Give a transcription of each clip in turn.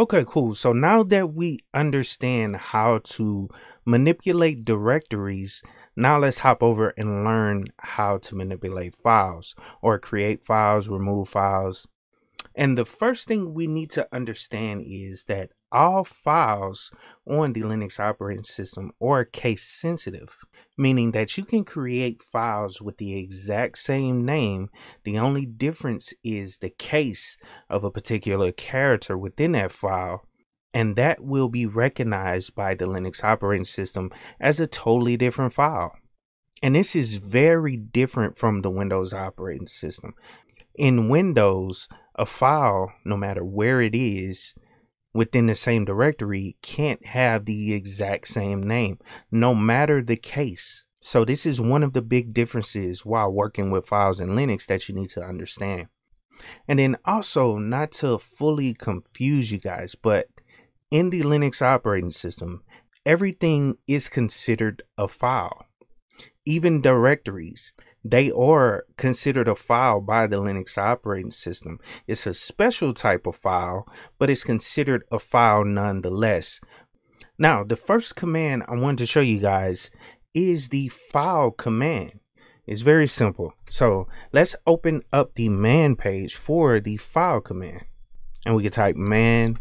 Okay, cool. So now that we understand how to manipulate directories, now let's hop over and learn how to manipulate files or create files, remove files. And the first thing we need to understand is that all files on the Linux operating system are case sensitive, meaning that you can create files with the exact same name. The only difference is the case of a particular character within that file. And that will be recognized by the Linux operating system as a totally different file. And this is very different from the Windows operating system. In Windows, a file, no matter where it is, within the same directory can't have the exact same name, no matter the case. So this is one of the big differences while working with files in Linux that you need to understand. And then also not to fully confuse you guys, but in the Linux operating system, everything is considered a file. Even directories, they are considered a file by the Linux operating system. It's a special type of file, but it's considered a file nonetheless. Now, the first command I wanted to show you guys is the file command. It's very simple. So let's open up the man page for the file command. And we can type man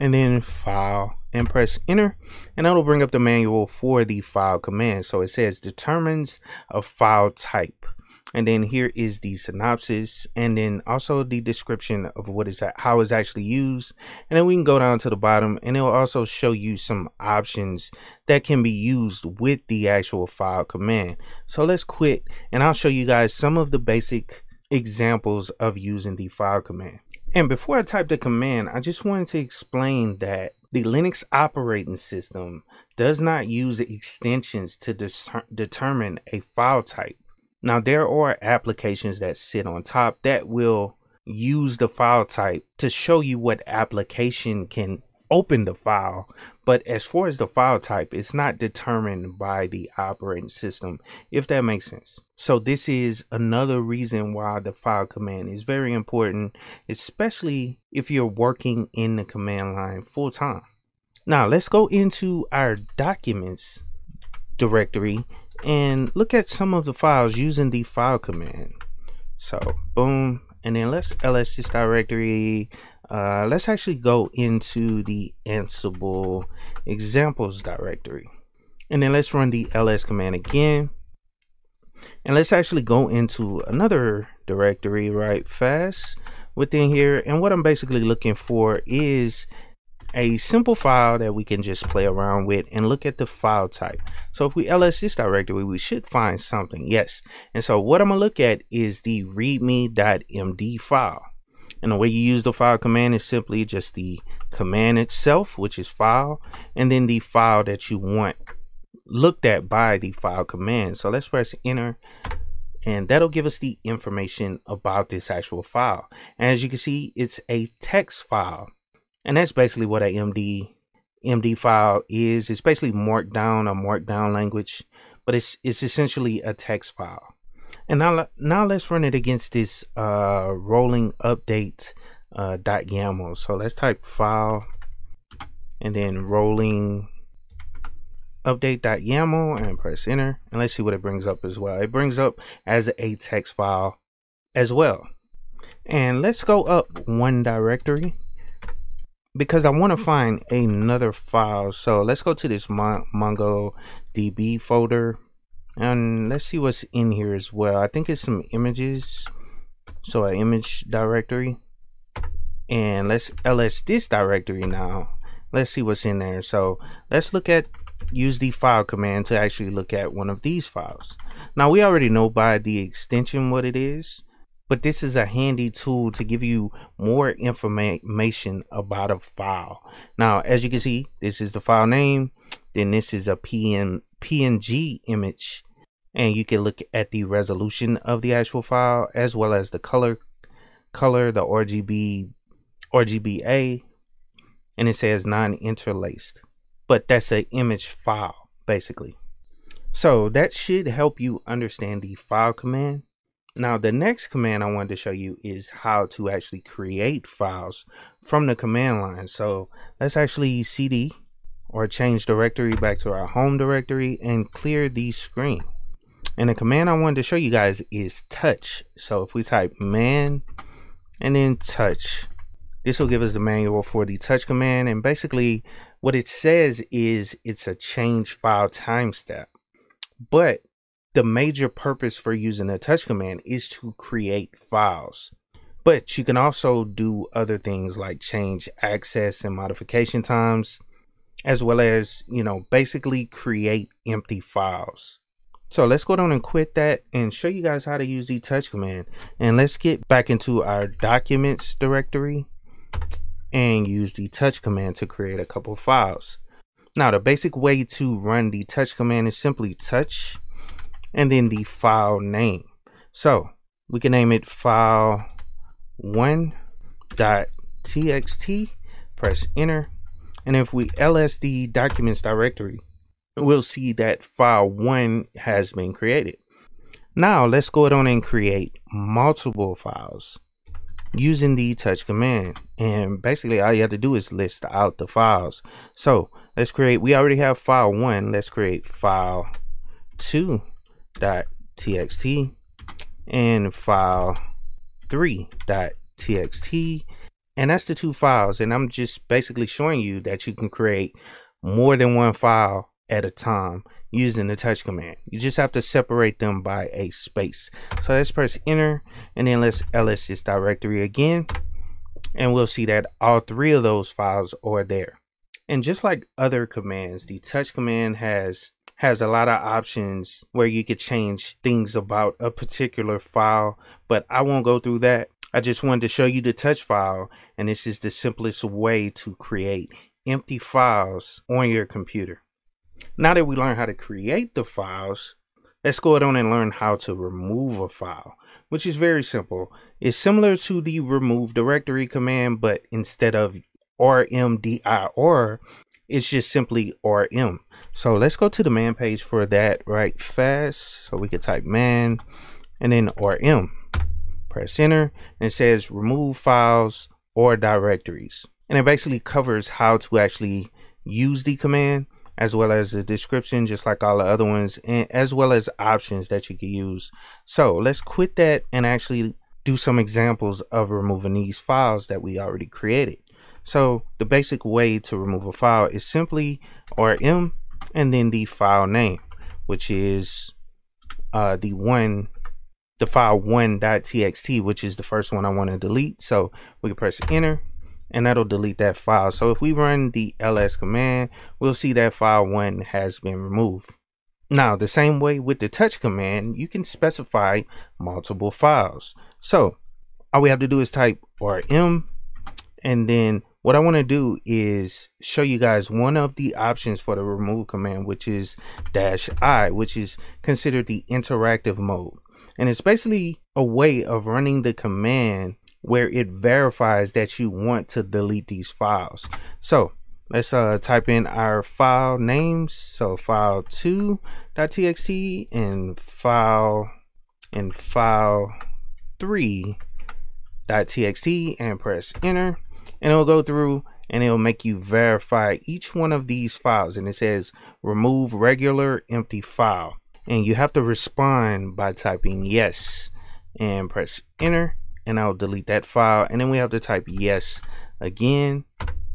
and then file and press enter and that'll bring up the manual for the file command. So it says determines a file type. And then here is the synopsis and then also the description of what is that how it's actually used. And then we can go down to the bottom and it will also show you some options that can be used with the actual file command. So let's quit and i'll show you guys some of the basic examples of using the file command and before i type the command i just wanted to explain that the Linux operating system does not use extensions to determine a file type. Now, there are applications that sit on top that will use the file type to show you what application can open the file. But as far as the file type, it's not determined by the operating system, if that makes sense. So this is another reason why the file command is very important, especially if you're working in the command line full time. Now let's go into our documents directory and look at some of the files using the file command. So boom, and then let's ls this directory uh, let's actually go into the Ansible examples directory. And then let's run the ls command again. And let's actually go into another directory right fast within here. And what I'm basically looking for is a simple file that we can just play around with and look at the file type. So if we ls this directory, we should find something. Yes. And so what I'm gonna look at is the readme.md file. And the way you use the file command is simply just the command itself, which is file, and then the file that you want looked at by the file command. So let's press enter and that'll give us the information about this actual file. As you can see, it's a text file. And that's basically what a MD MD file is. It's basically markdown or markdown language, but it's it's essentially a text file. And now, now let's run it against this uh, rolling update uh, YAML. So let's type file and then rolling update dot YAML and press enter. And let's see what it brings up as well. It brings up as a text file as well. And let's go up one directory because I want to find another file. So let's go to this Mon MongoDB folder and let's see what's in here as well. I think it's some images. So an image directory and let's ls this directory now. Let's see what's in there. So let's look at use the file command to actually look at one of these files. Now we already know by the extension what it is but this is a handy tool to give you more information about a file. Now as you can see this is the file name then this is a PN, png image and you can look at the resolution of the actual file as well as the color color the RGB RGBA and it says non-interlaced. But that's an image file basically. So that should help you understand the file command Now, the next command I wanted to show you is how to actually create files from the command line. So let's actually cd or change directory back to our home directory and clear the screen. And the command I wanted to show you guys is touch. So if we type man and then touch, this will give us the manual for the touch command. And basically what it says is it's a change file timestamp. But the major purpose for using the touch command is to create files. But you can also do other things like change access and modification times, as well as, you know, basically create empty files. So let's go down and quit that and show you guys how to use the touch command. And let's get back into our documents directory and use the touch command to create a couple files. Now the basic way to run the touch command is simply touch and then the file name. So we can name it file one dot txt, press enter. And if we ls the documents directory, we'll see that file one has been created. Now let's go on and create multiple files using the touch command. And basically all you have to do is list out the files. So let's create, we already have file one. Let's create file two txt and file 3.txt and that's the two files. And I'm just basically showing you that you can create more than one file at a time using the touch command. You just have to separate them by a space. So let's press enter and then let's ls this directory again. And we'll see that all three of those files are there. And just like other commands the touch command has has a lot of options where you could change things about a particular file, but I won't go through that. I just wanted to show you the touch file, and this is the simplest way to create empty files on your computer. Now that we learned how to create the files, let's go on and learn how to remove a file, which is very simple. It's similar to the remove directory command, but instead of rmdir, it's just simply rm. So let's go to the man page for that right fast. So we could type man and then rm. Press enter and it says remove files or directories. And it basically covers how to actually use the command as well as the description just like all the other ones and as well as options that you can use. So let's quit that and actually do some examples of removing these files that we already created. So the basic way to remove a file is simply rm and then the file name, which is uh, the one, the file one.txt, which is the first one I want to delete. So we can press enter and that'll delete that file. So if we run the ls command, we'll see that file one has been removed. Now, the same way with the touch command, you can specify multiple files. So all we have to do is type rm and then what I want to do is show you guys one of the options for the remove command, which is dash I, which is considered the interactive mode. And it's basically a way of running the command where it verifies that you want to delete these files. So let's uh, type in our file names. So file 2.txt and file and file 3.txt and press enter and it'll go through and it'll make you verify each one of these files. And it says remove regular empty file. And you have to respond by typing yes and press enter and I'll delete that file. And then we have to type yes again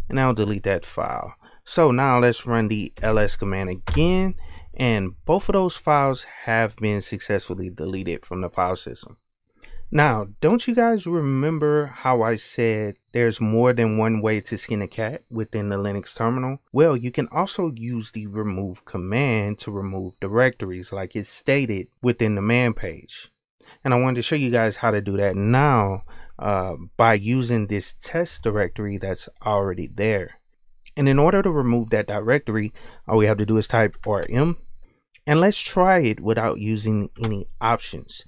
and I'll delete that file. So now let's run the ls command again. And both of those files have been successfully deleted from the file system now, don't you guys remember how I said there's more than one way to skin a cat within the Linux terminal? Well, you can also use the remove command to remove directories like it's stated within the man page. And I wanted to show you guys how to do that now uh, by using this test directory that's already there. And in order to remove that directory, all we have to do is type rm. And let's try it without using any options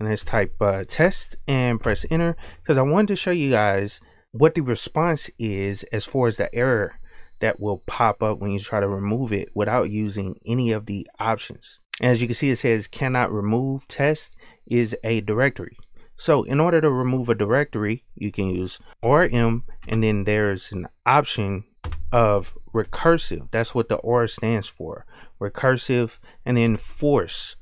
and let's type uh, test and press enter because I wanted to show you guys what the response is as far as the error that will pop up when you try to remove it without using any of the options. As you can see, it says cannot remove test is a directory. So in order to remove a directory, you can use rm and then there's an option of recursive. That's what the R stands for. Recursive and then force.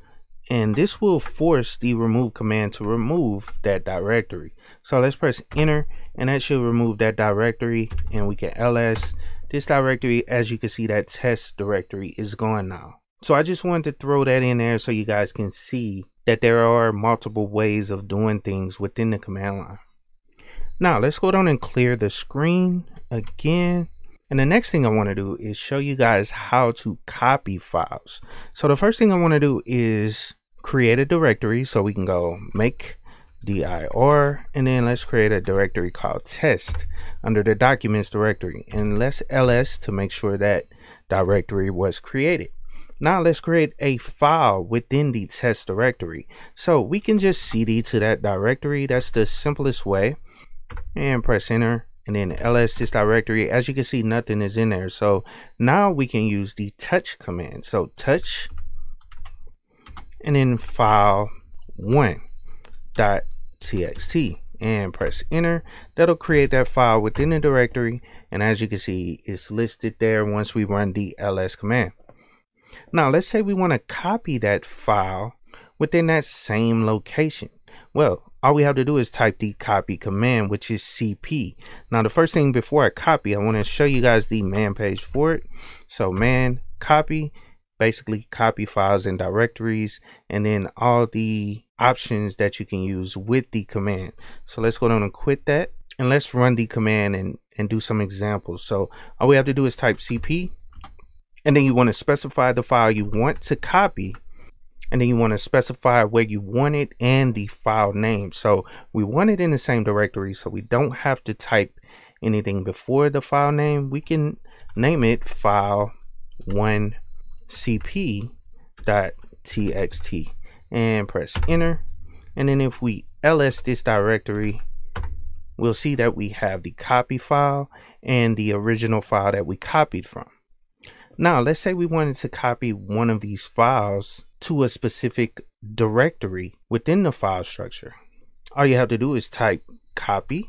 And this will force the remove command to remove that directory. So let's press enter and that should remove that directory and we can ls this directory as you can see that test directory is gone now. So I just wanted to throw that in there so you guys can see that there are multiple ways of doing things within the command line. Now let's go down and clear the screen again. And the next thing I want to do is show you guys how to copy files. So the first thing I want to do is create a directory so we can go make dir and then let's create a directory called test under the documents directory and let's ls to make sure that directory was created. Now let's create a file within the test directory. So we can just cd to that directory. That's the simplest way. And press enter and then ls this directory. As you can see nothing is in there. So now we can use the touch command. So touch and then file one dot txt and press enter. That'll create that file within the directory. And as you can see it's listed there once we run the ls command. Now let's say we want to copy that file within that same location. Well all we have to do is type the copy command which is cp now the first thing before i copy i want to show you guys the man page for it. So man copy basically copy files and directories and then all the options that you can use with the command. So let's go down and quit that and let's run the command and and do some examples. So all we have to do is type cp and then you want to specify the file you want to copy and then you want to specify where you want it and the file name. So we want it in the same directory so we don't have to type anything before the file name. We can name it file one cp.txt and press enter. And then if we ls this directory we'll see that we have the copy file and the original file that we copied from. Now let's say we wanted to copy one of these files to a specific directory within the file structure. All you have to do is type copy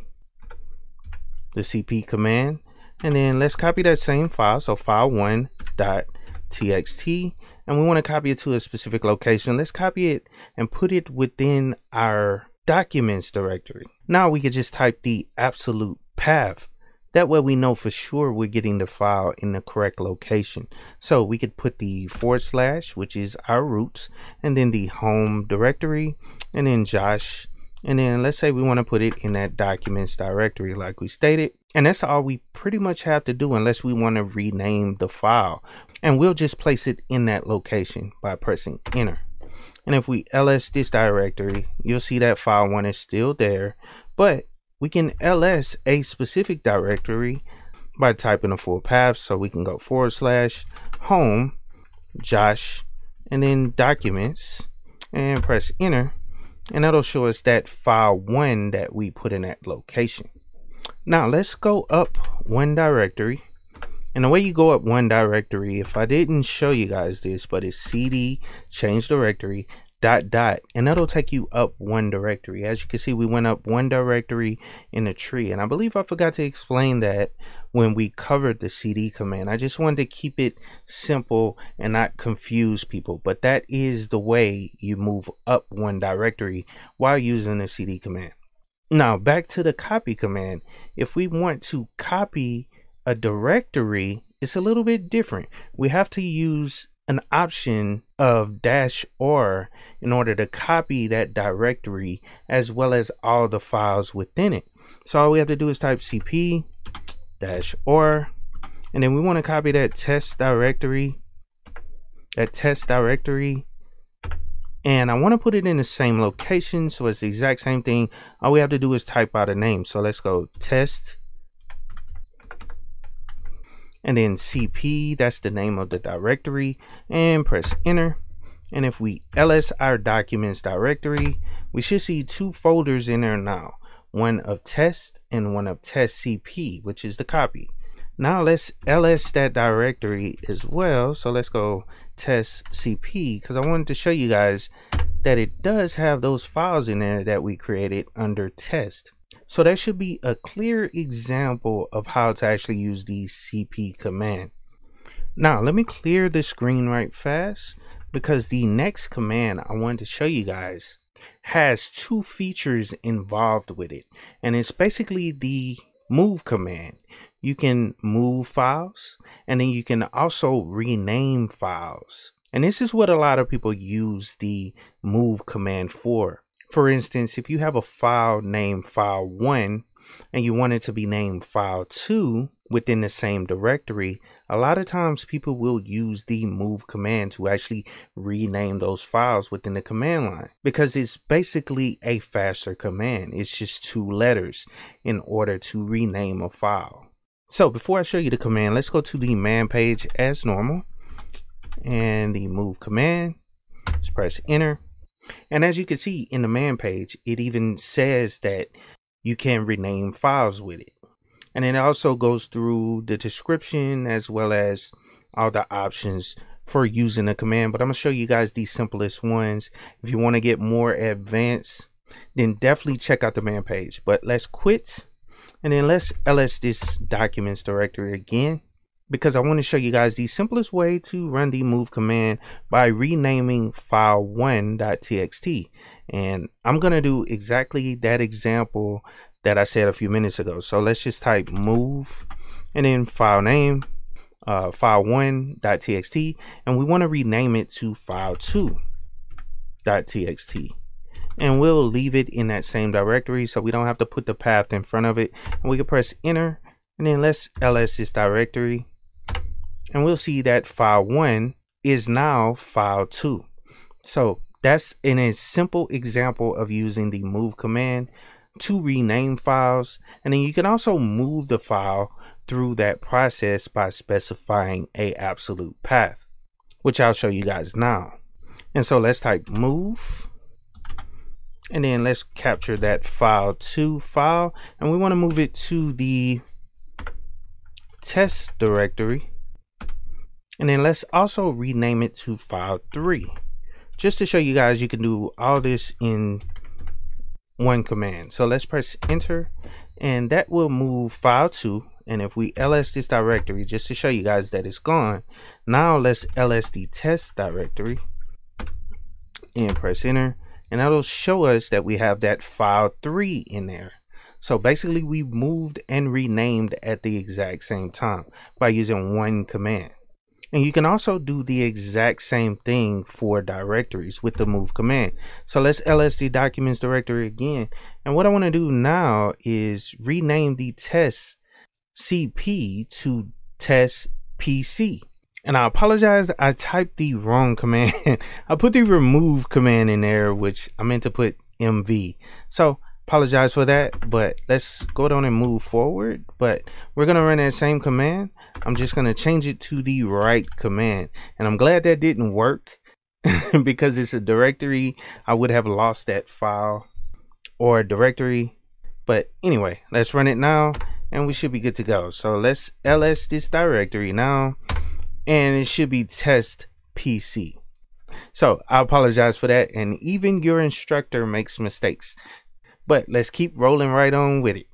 the cp command and then let's copy that same file. So file one dot txt and we want to copy it to a specific location. Let's copy it and put it within our documents directory. Now we could just type the absolute path. That way we know for sure we're getting the file in the correct location. So we could put the forward slash, which is our roots, and then the home directory, and then Josh and then let's say we want to put it in that documents directory like we stated and that's all we pretty much have to do unless we want to rename the file. And we'll just place it in that location by pressing enter. And if we ls this directory you'll see that file one is still there but we can ls a specific directory by typing a full path so we can go forward slash home josh and then documents and press enter and that'll show us that file one that we put in that location. Now let's go up one directory. And the way you go up one directory if i didn't show you guys this but it's cd change directory dot dot and that'll take you up one directory. As you can see we went up one directory in a tree and i believe i forgot to explain that when we covered the cd command. I just wanted to keep it simple and not confuse people but that is the way you move up one directory while using the cd command. Now back to the copy command. If we want to copy a directory it's a little bit different. We have to use an option of dash r in order to copy that directory as well as all the files within it. So all we have to do is type cp dash r and then we want to copy that test directory that test directory and I want to put it in the same location so it's the exact same thing all we have to do is type out a name so let's go test and then cp that's the name of the directory and press enter and if we ls our documents directory we should see two folders in there now one of test and one of test cp which is the copy Now let's ls that directory as well. So let's go test cp because I wanted to show you guys that it does have those files in there that we created under test. So that should be a clear example of how to actually use the cp command. Now let me clear the screen right fast because the next command I wanted to show you guys has two features involved with it and it's basically the move command. You can move files and then you can also rename files. And this is what a lot of people use the move command for for instance if you have a file named file 1 and you want it to be named file 2 within the same directory, a lot of times people will use the move command to actually rename those files within the command line because it's basically a faster command. It's just two letters in order to rename a file. So before I show you the command, let's go to the man page as normal and the move command. Just press enter. And as you can see in the man page, it even says that you can rename files with it. And it also goes through the description as well as all the options for using the command. But I'm going to show you guys the simplest ones. If you want to get more advanced, then definitely check out the man page. But let's quit. And then let's ls this documents directory again because I want to show you guys the simplest way to run the move command by renaming file1.txt. And I'm going to do exactly that example that I said a few minutes ago. So let's just type move and then file name, uh, file1.txt, and we want to rename it to file2.txt. And we'll leave it in that same directory so we don't have to put the path in front of it. And we can press enter and then let's ls this directory. And we'll see that file one is now file two. So that's in a simple example of using the move command to rename files. And then you can also move the file through that process by specifying a absolute path, which I'll show you guys now. And so let's type move and then let's capture that file to file and we want to move it to the test directory and then let's also rename it to file 3 just to show you guys you can do all this in one command. So let's press enter and that will move file 2 and if we ls this directory just to show you guys that it's gone now let's ls the test directory and press enter. And that'll show us that we have that file 3 in there. So basically we moved and renamed at the exact same time by using one command and you can also do the exact same thing for directories with the move command. So let's LSD documents directory again. And what I want to do now is rename the test CP to test PC. And I apologize, I typed the wrong command. I put the remove command in there, which I meant to put MV. So apologize for that but let's go down and move forward. But we're gonna run that same command. I'm just gonna change it to the right command. And i'm glad that didn't work because it's a directory. I would have lost that file or directory. But anyway let's run it now and we should be good to go. So let's ls this directory now and it should be test pc so I apologize for that. And even your instructor makes mistakes. But let's keep rolling right on with it.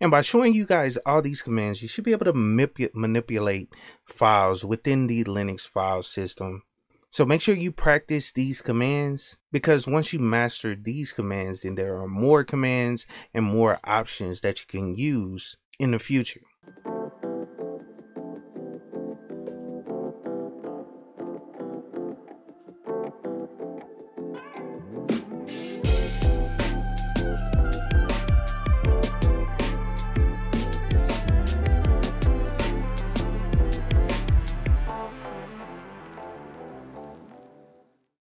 And by showing you guys all these commands, you should be able to manip manipulate files within the Linux file system. So make sure you practice these commands because once you master these commands, then there are more commands and more options that you can use in the future.